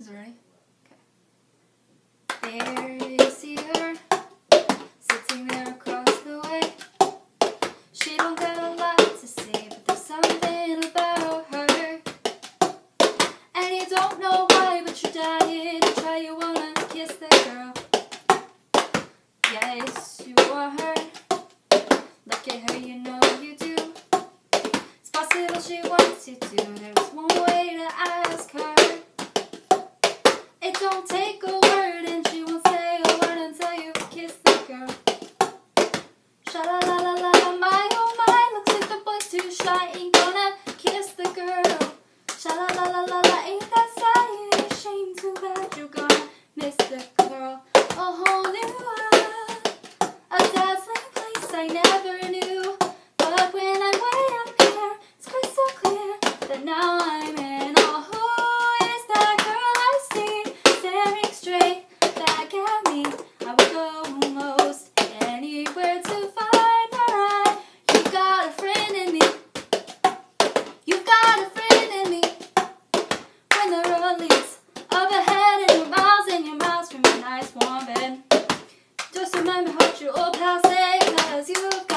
Is it ready? Okay. There you see her, sitting there across the way. She don't got a lot to say, but there's something about her. And you don't know why, but you're dying to try. You wanna kiss that girl. Yes, you want her. Look at her, you know you do. It's possible she wants you to. There's one way to don't take a word, and she won't say a word until you kiss the girl. Sha la la la la my oh my, looks like the boy's too shy, ain't gonna kiss the girl. Sha la la la la ain't that sad? Ain't shame, too bad you're gonna miss the girl. A whole new world, a dazzling place I never what your old pal said, cause you've